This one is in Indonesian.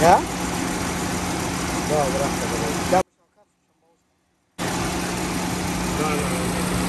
Ya. Ja? Dobra, dobra. Ya. Ja...